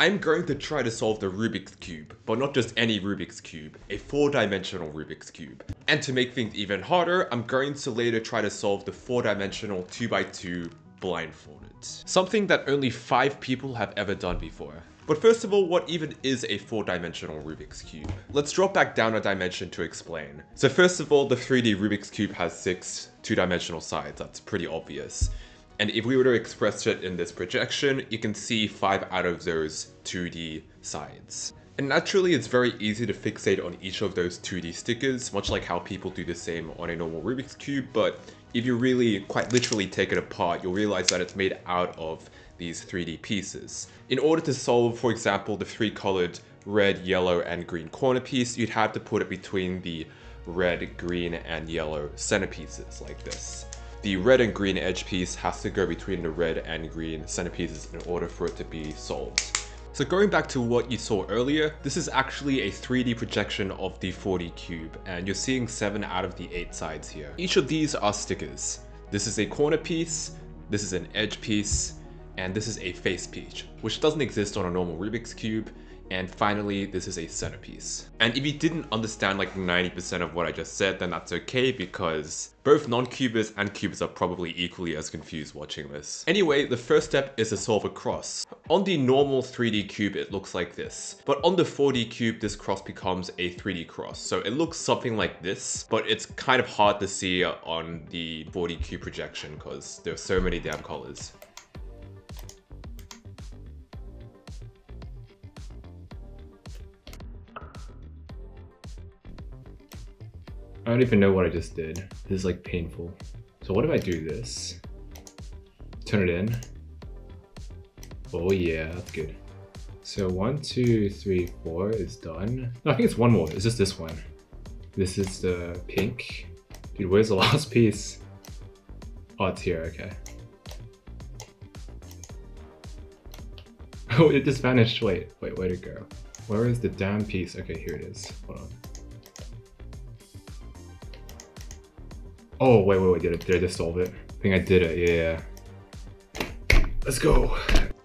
I'm going to try to solve the Rubik's Cube, but not just any Rubik's Cube, a four-dimensional Rubik's Cube. And to make things even harder, I'm going to later try to solve the four-dimensional 2x2 blindfolded. Something that only five people have ever done before. But first of all, what even is a four-dimensional Rubik's Cube? Let's drop back down a dimension to explain. So first of all, the 3D Rubik's Cube has six two-dimensional sides, that's pretty obvious. And if we were to express it in this projection, you can see five out of those 2D sides. And naturally, it's very easy to fixate on each of those 2D stickers, much like how people do the same on a normal Rubik's Cube, but if you really quite literally take it apart, you'll realize that it's made out of these 3D pieces. In order to solve, for example, the three colored red, yellow, and green corner piece, you'd have to put it between the red, green, and yellow centerpieces like this. The red and green edge piece has to go between the red and green centerpieces in order for it to be solved. So going back to what you saw earlier, this is actually a 3D projection of the 4D cube, and you're seeing 7 out of the 8 sides here. Each of these are stickers. This is a corner piece, this is an edge piece, and this is a face piece, which doesn't exist on a normal Rubik's Cube, and finally, this is a centerpiece. And if you didn't understand like 90% of what I just said, then that's okay because both non-cubers and cubers are probably equally as confused watching this. Anyway, the first step is to solve a cross. On the normal 3D cube, it looks like this. But on the 4D cube, this cross becomes a 3D cross. So it looks something like this, but it's kind of hard to see on the 4D cube projection because there's so many damn colors. I don't even know what I just did. This is like painful. So what if I do this? Turn it in. Oh yeah, that's good. So one, two, three, four is done. No, I think it's one more. It's just this one. This is the pink. Dude, where's the last piece? Oh, it's here, okay. Oh, it just vanished. Wait, wait, where'd it go? Where is the damn piece? Okay, here it is. Hold on. Oh, wait, wait, wait, did I, did I just solve it? I think I did it, yeah. Let's go.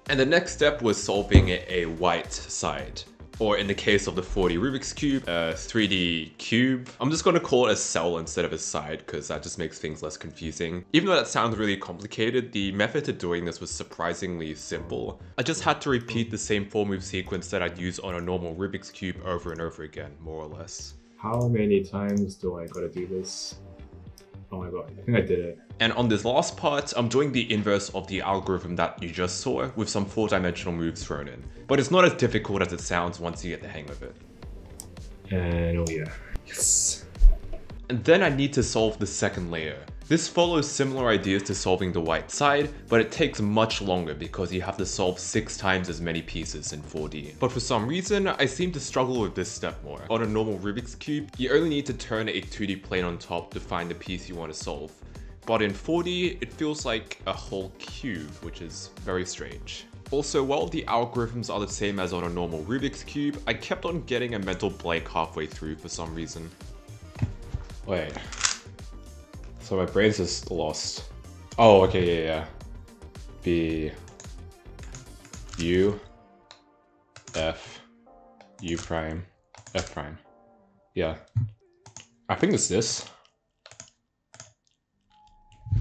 And the next step was solving a white side. Or in the case of the 4D Rubik's Cube, a 3D cube. I'm just gonna call it a cell instead of a side because that just makes things less confusing. Even though that sounds really complicated, the method to doing this was surprisingly simple. I just had to repeat the same four move sequence that I'd use on a normal Rubik's Cube over and over again, more or less. How many times do I gotta do this? Oh my god, I think I did it. And on this last part, I'm doing the inverse of the algorithm that you just saw with some four dimensional moves thrown in. But it's not as difficult as it sounds once you get the hang of it. And oh yeah, yes. And then I need to solve the second layer. This follows similar ideas to solving the white side, but it takes much longer because you have to solve 6 times as many pieces in 4D. But for some reason, I seem to struggle with this step more. On a normal Rubik's Cube, you only need to turn a 2D plane on top to find the piece you want to solve. But in 4D, it feels like a whole cube, which is very strange. Also, while the algorithms are the same as on a normal Rubik's Cube, I kept on getting a mental blank halfway through for some reason. Wait. So my brain's just lost. Oh, okay, yeah, yeah. B U F U prime F prime. Yeah. I think it's this.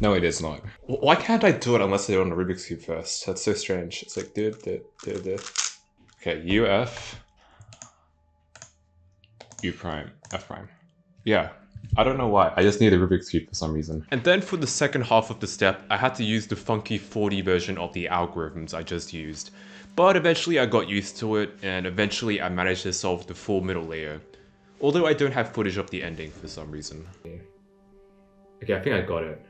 No, it is not. Why can't I do it unless I do it on the Rubik's Cube first? That's so strange. It's like, dude, dude, dude, dude. Okay, U F U prime F prime. Yeah, I don't know why, I just need a Rubik's Cube for some reason. And then for the second half of the step, I had to use the funky 4D version of the algorithms I just used. But eventually I got used to it, and eventually I managed to solve the full middle layer. Although I don't have footage of the ending for some reason. Okay, I think I got it.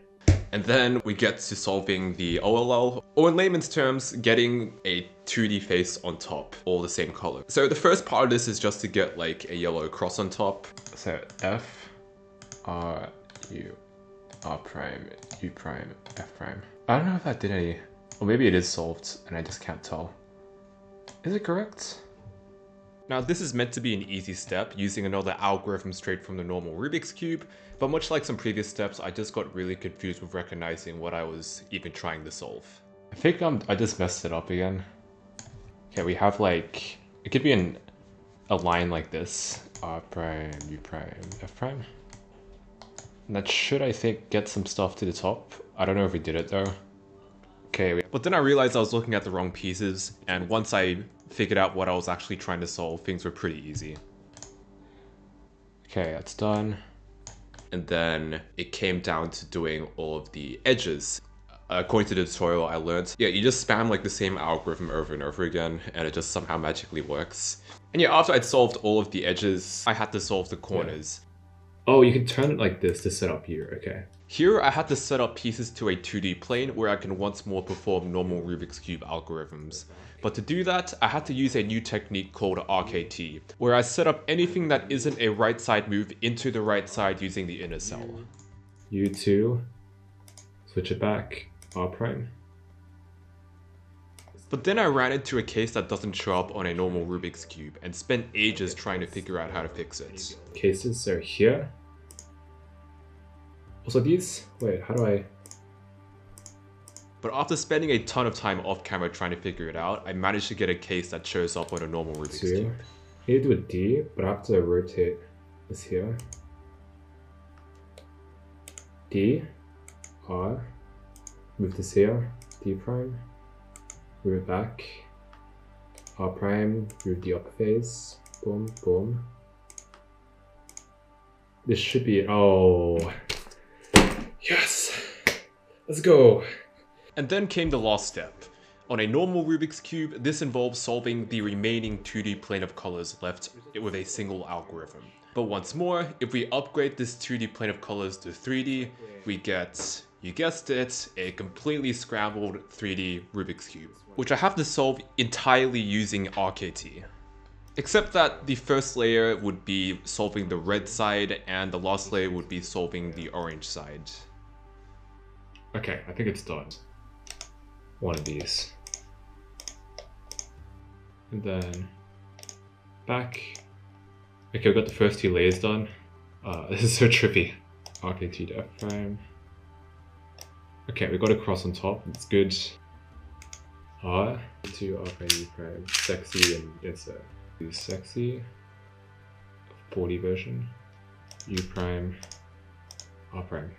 And then we get to solving the OLL, or in layman's terms, getting a 2D face on top, all the same color. So the first part of this is just to get like a yellow cross on top. So F R U R prime U prime F prime. I don't know if that did any, or maybe it is solved and I just can't tell. Is it correct? Now this is meant to be an easy step using another algorithm straight from the normal Rubik's Cube, but much like some previous steps, I just got really confused with recognizing what I was even trying to solve. I think I'm, I just messed it up again. Okay, we have like, it could be an, a line like this. R prime, U prime, F prime. And that should, I think, get some stuff to the top. I don't know if we did it though. Okay, but then I realized I was looking at the wrong pieces, and once I figured out what I was actually trying to solve, things were pretty easy. Okay, that's done. And then it came down to doing all of the edges. Uh, according to the tutorial I learned, yeah, you just spam like the same algorithm over and over again, and it just somehow magically works. And yeah, after I'd solved all of the edges, I had to solve the corners. Yeah. Oh, you can turn it like this to set up here, okay. Here, I had to set up pieces to a 2D plane where I can once more perform normal Rubik's Cube algorithms. But to do that, I had to use a new technique called RKT, where I set up anything that isn't a right side move into the right side using the inner cell. U2, switch it back, R prime. But then I ran into a case that doesn't show up on a normal Rubik's Cube and spent ages trying to figure out how to fix it. Cases are here. Also these, wait, how do I? But after spending a ton of time off camera trying to figure it out, I managed to get a case that shows up on a normal Rubik's Two. Cube. I need to do a D, but I have to rotate this here. D, R, move this here, D prime, it back, R prime, move the upper phase, boom, boom. This should be, oh, yes, let's go. And then came the last step. On a normal Rubik's Cube, this involves solving the remaining 2D plane of colors left with a single algorithm. But once more, if we upgrade this 2D plane of colors to 3D, we get, you guessed it, a completely scrambled 3D Rubik's Cube, which I have to solve entirely using RKT. Except that the first layer would be solving the red side and the last layer would be solving the orange side. Okay, I think it's done one of these. And then back. Okay, we got the first two layers done. Uh, this is so trippy. RKT to F prime. Okay, we got a cross on top. It's good. R to R prime, prime. Sexy and insert. Use sexy. 40 version. U prime. R prime.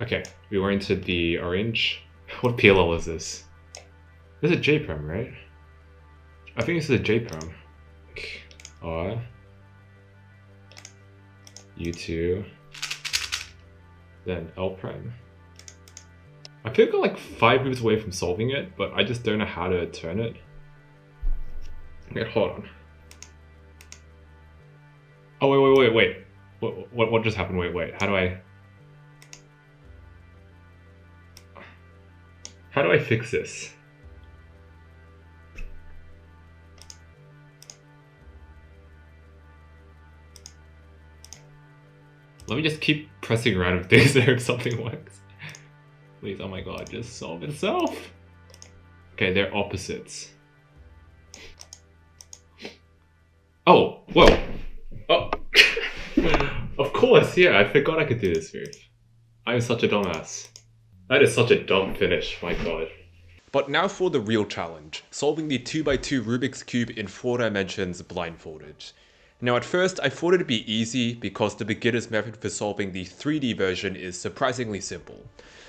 Okay, we were into the orange. What PLL is this? This is A perm, right? I think this is a J perm. R U2 then L prime. I feel like I'm like five moves away from solving it, but I just don't know how to turn it. Wait, hold on. Oh wait, wait, wait, wait. What, what, what just happened? Wait, wait. How do I? How do I fix this? Let me just keep pressing random things there if something works. Please, oh my god, just solve itself. Okay, they're opposites. Oh, whoa. Oh. of course, yeah, I forgot I could do this move. I'm such a dumbass. That is such a dumb finish, my god. But now for the real challenge, solving the 2x2 Rubik's Cube in 4 dimensions blindfolded. Now at first I thought it'd be easy because the beginner's method for solving the 3D version is surprisingly simple.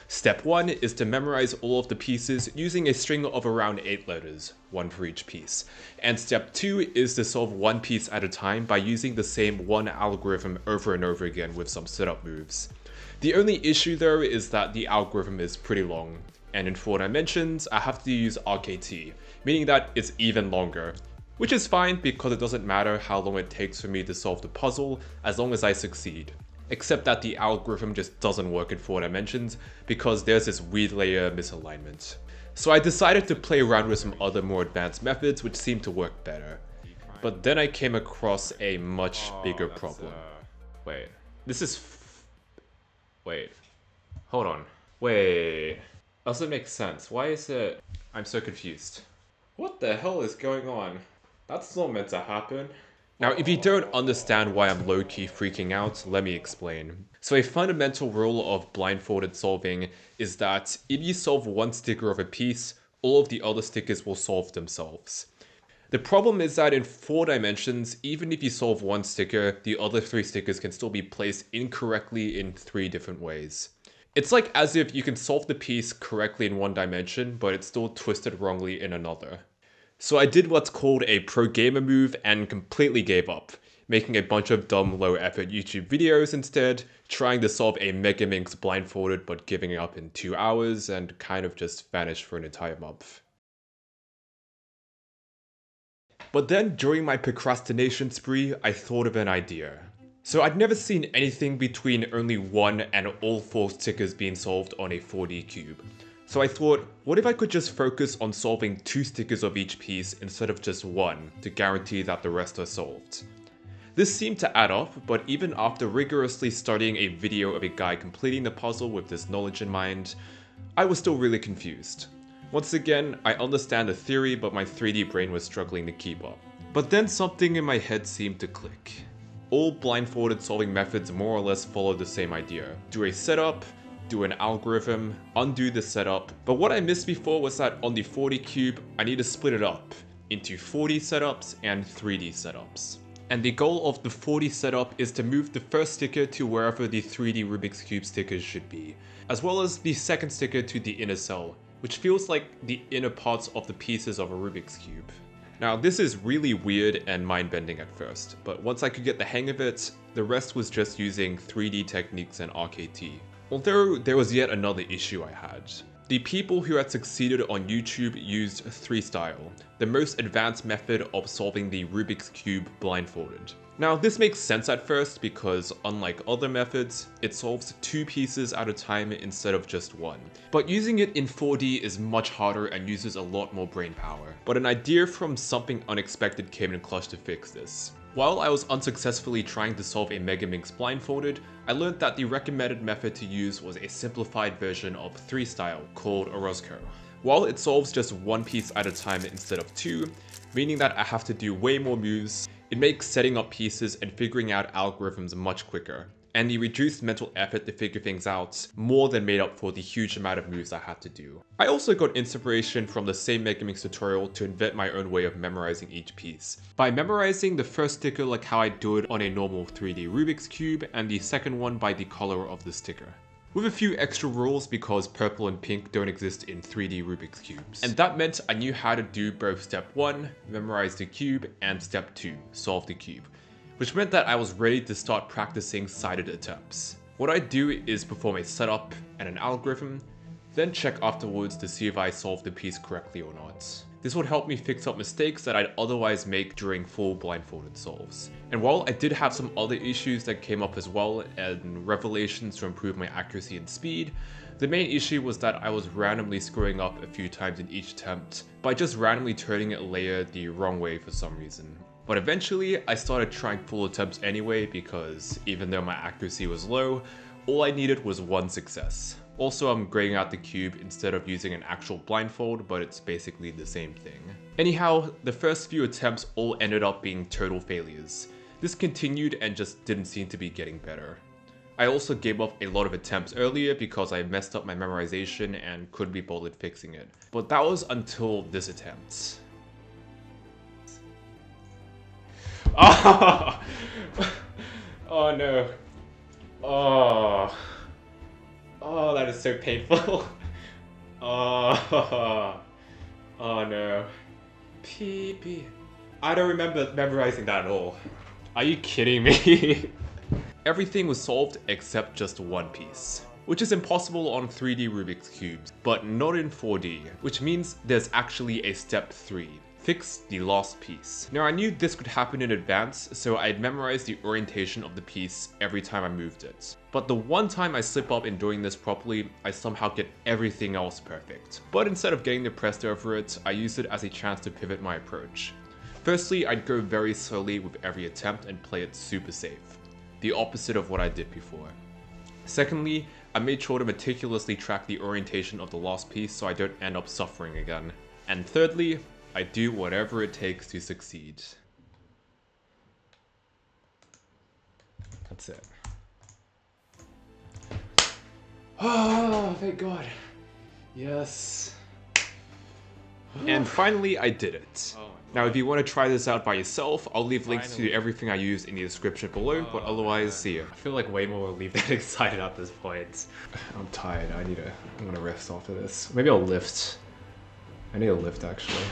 Step 1 is to memorize all of the pieces using a string of around 8 letters, one for each piece. And step 2 is to solve one piece at a time by using the same one algorithm over and over again with some setup moves. The only issue though is that the algorithm is pretty long, and in 4 dimensions I have to use RKT, meaning that it's even longer. Which is fine because it doesn't matter how long it takes for me to solve the puzzle as long as I succeed. Except that the algorithm just doesn't work in 4 dimensions because there's this weird layer misalignment. So I decided to play around with some other more advanced methods which seemed to work better. But then I came across a much bigger problem. Uh... Wait, this is Wait. Hold on. Wait. Doesn't make sense. Why is it... I'm so confused. What the hell is going on? That's not meant to happen. Now, if you don't understand why I'm low-key freaking out, let me explain. So a fundamental rule of blindfolded solving is that if you solve one sticker of a piece, all of the other stickers will solve themselves. The problem is that in 4 dimensions, even if you solve one sticker, the other 3 stickers can still be placed incorrectly in 3 different ways. It's like as if you can solve the piece correctly in one dimension, but it's still twisted wrongly in another. So I did what's called a pro gamer move and completely gave up, making a bunch of dumb low effort YouTube videos instead, trying to solve a Megaminx blindfolded but giving up in 2 hours and kind of just vanished for an entire month. But then during my procrastination spree, I thought of an idea. So I'd never seen anything between only one and all four stickers being solved on a 4D cube. So I thought, what if I could just focus on solving two stickers of each piece instead of just one to guarantee that the rest are solved. This seemed to add up, but even after rigorously studying a video of a guy completing the puzzle with this knowledge in mind, I was still really confused. Once again, I understand the theory, but my 3D brain was struggling to keep up. But then something in my head seemed to click. All blindfolded solving methods more or less follow the same idea. Do a setup, do an algorithm, undo the setup. But what I missed before was that on the 4D cube, I need to split it up into 4D setups and 3D setups. And the goal of the 4D setup is to move the first sticker to wherever the 3D Rubik's Cube stickers should be, as well as the second sticker to the inner cell, which feels like the inner parts of the pieces of a Rubik's Cube. Now this is really weird and mind-bending at first, but once I could get the hang of it, the rest was just using 3D techniques and RKT. Although there was yet another issue I had. The people who had succeeded on YouTube used 3Style, the most advanced method of solving the Rubik's Cube blindfolded. Now this makes sense at first because unlike other methods, it solves two pieces at a time instead of just one. But using it in 4D is much harder and uses a lot more brain power. But an idea from something unexpected came in clutch to fix this. While I was unsuccessfully trying to solve a Megaminx blindfolded, I learned that the recommended method to use was a simplified version of 3Style called Orozco. While it solves just one piece at a time instead of two, meaning that I have to do way more moves, it makes setting up pieces and figuring out algorithms much quicker, and the reduced mental effort to figure things out more than made up for the huge amount of moves I had to do. I also got inspiration from the same Megaminx tutorial to invent my own way of memorizing each piece. By memorizing the first sticker like how I do it on a normal 3D Rubik's Cube, and the second one by the color of the sticker with a few extra rules because purple and pink don't exist in 3D Rubik's Cubes. And that meant I knew how to do both step 1, memorize the cube, and step 2, solve the cube, which meant that I was ready to start practicing sided attempts. What I do is perform a setup and an algorithm, then check afterwards to see if I solved the piece correctly or not. This would help me fix up mistakes that I'd otherwise make during full blindfolded solves. And while I did have some other issues that came up as well and revelations to improve my accuracy and speed, the main issue was that I was randomly screwing up a few times in each attempt by just randomly turning a layer the wrong way for some reason. But eventually, I started trying full attempts anyway because even though my accuracy was low, all I needed was one success. Also, I'm graying out the cube instead of using an actual blindfold, but it's basically the same thing. Anyhow, the first few attempts all ended up being total failures. This continued and just didn't seem to be getting better. I also gave up a lot of attempts earlier because I messed up my memorization and couldn't be bothered fixing it. But that was until this attempt. Oh, oh no. Oh. Oh, that is so painful. oh, oh no. Pee. I don't remember memorizing that at all. Are you kidding me? Everything was solved except just one piece. Which is impossible on 3D Rubik's Cubes, but not in 4D, which means there's actually a step 3 fix the lost piece. Now I knew this could happen in advance, so I'd memorized the orientation of the piece every time I moved it. But the one time I slip up in doing this properly, I somehow get everything else perfect. But instead of getting depressed over it, I used it as a chance to pivot my approach. Firstly, I'd go very slowly with every attempt and play it super safe. The opposite of what I did before. Secondly, I made sure to meticulously track the orientation of the lost piece so I don't end up suffering again. And thirdly, I do whatever it takes to succeed. That's it. Oh, thank God. Yes. And finally, I did it. Oh Now, if you want to try this out by yourself, I'll leave links to everything I use in the description below, oh, but otherwise, see ya. I feel like way more relieved than excited at this point. I'm tired. I need to. I'm gonna rest after this. Maybe I'll lift. I need a lift actually.